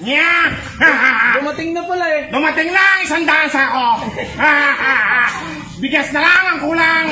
Nya! Dumating na pala eh. Dumating lang isang daan sa ako. Bigas na lang ang kulang.